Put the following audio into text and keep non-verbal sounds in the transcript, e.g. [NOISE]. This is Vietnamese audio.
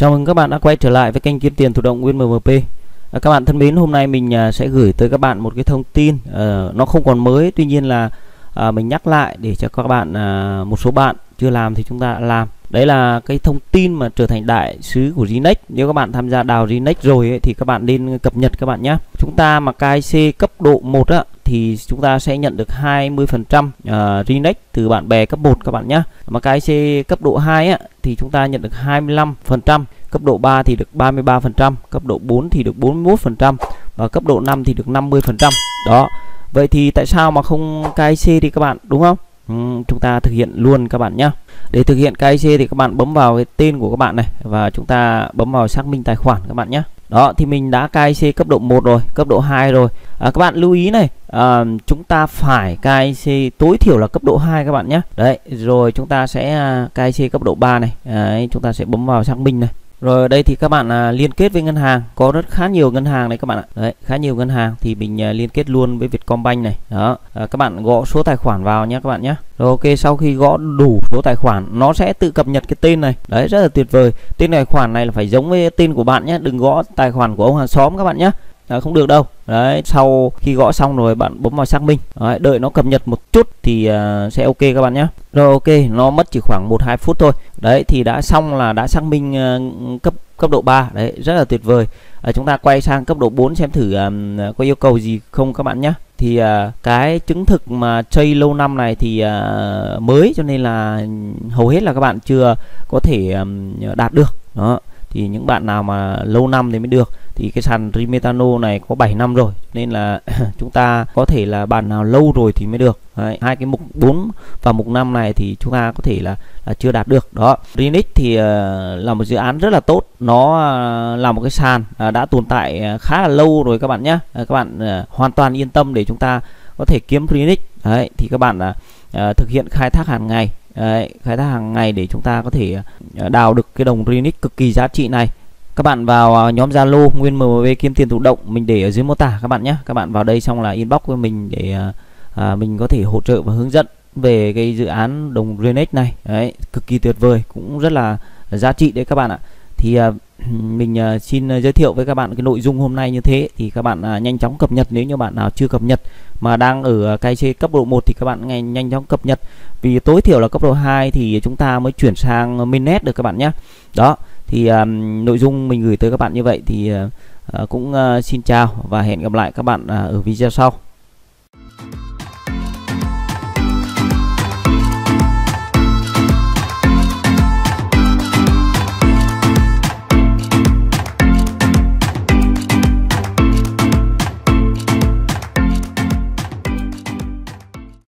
Chào mừng các bạn đã quay trở lại với kênh kiếm tiền thụ động Nguyên MMP. À, các bạn thân mến, hôm nay mình à, sẽ gửi tới các bạn một cái thông tin à, nó không còn mới, tuy nhiên là à, mình nhắc lại để cho các bạn à, một số bạn chưa làm thì chúng ta đã làm. Đấy là cái thông tin mà trở thành đại sứ của Rinex. Nếu các bạn tham gia đào Rinex rồi ấy, thì các bạn nên cập nhật các bạn nhé. Chúng ta mà KIC cấp độ 1 á thì chúng ta sẽ nhận được 20% uh, Rinex từ bạn bè cấp 1 các bạn nhé. Mà KIC cấp độ 2 á thì chúng ta nhận được 25%, cấp độ 3 thì được 33%, cấp độ 4 thì được 41% và cấp độ 5 thì được 50%. Đó. Vậy thì tại sao mà không KIC thì các bạn đúng không? Ừ, chúng ta thực hiện luôn các bạn nhé. Để thực hiện KIC thì các bạn bấm vào cái tên của các bạn này và chúng ta bấm vào xác minh tài khoản các bạn nhé. Đó thì mình đã KIC cấp độ 1 rồi, cấp độ 2 rồi. À, các bạn lưu ý này, à, chúng ta phải KIC tối thiểu là cấp độ 2 các bạn nhé. Đấy, rồi chúng ta sẽ à, uh, KIC cấp độ 3 này. Đấy, chúng ta sẽ bấm vào xác minh này. Rồi ở đây thì các bạn à, liên kết với ngân hàng có rất khá nhiều ngân hàng này các bạn ạ. Đấy, khá nhiều ngân hàng thì mình à, liên kết luôn với Vietcombank này. Đó, à, các bạn gõ số tài khoản vào nhé các bạn nhé. Rồi ok, sau khi gõ đủ số tài khoản nó sẽ tự cập nhật cái tên này. Đấy rất là tuyệt vời. Tên tài khoản này là phải giống với tên của bạn nhé, đừng gõ tài khoản của ông hàng xóm các bạn nhé à, không được đâu. Đấy sau khi gõ xong rồi bạn bấm vào xác minh. Đấy, đợi nó cập nhật một chút thì uh, sẽ ok các bạn nhé. Rồi ok nó mất chỉ khoảng 1-2 phút thôi. Đấy thì đã xong là đã xác minh uh, cấp cấp độ 3 đấy rất là tuyệt vời. À, chúng ta quay sang cấp độ 4 xem thử um, có yêu cầu gì không các bạn nhé. Thì uh, cái chứng thực mà chơi lâu năm này thì uh, mới cho nên là hầu hết là các bạn chưa có thể um, đạt được. Đó thì những bạn nào mà lâu năm thì mới được thì cái sàn Rimetano này có 7 năm rồi nên là [CLEARS THROAT] chúng ta có thể là bàn nào lâu rồi thì mới được. Đấy, hai cái mục 4 và mục 5 này thì chúng ta có thể là, là chưa đạt được. Đó Rinix thì uh, là một dự án rất là tốt. Nó uh, là một cái sàn uh, đã tồn tại uh, khá là lâu rồi các bạn nhé. Uh, các bạn uh, hoàn toàn yên tâm để chúng ta có thể kiếm Rinix Đấy, thì các bạn uh, uh, thực hiện khai thác hàng ngày. Đấy, khai thác hàng ngày để chúng ta có thể đào được cái đồng Rinix cực kỳ giá trị này các bạn vào à, nhóm Zalo Nguyên MMV kiếm tiền thụ động mình để ở dưới mô tả các bạn nhé. Các bạn vào đây xong là inbox với mình để à, à mình có thể hỗ trợ và hướng dẫn về cái dự án đồng Renex này. Đấy cực kỳ tuyệt vời cũng rất là giá trị đấy các bạn ạ. Thì à, [CLEARS THROAT] mình à, xin à, giới thiệu với các bạn cái nội dung hôm nay như thế. Thì các bạn à, nhanh chóng cập nhật nếu như bạn nào chưa cập nhật mà đang ở KC cấp độ 1 thì các bạn ngay nhanh chóng cập nhật. Vì tối thiểu là cấp độ 2 thì chúng ta mới chuyển sang Minnet được các bạn nhé. Đó thì um, nội dung mình gửi tới các bạn như vậy thì uh, cũng uh, xin chào và hẹn gặp lại các bạn uh, ở video sau.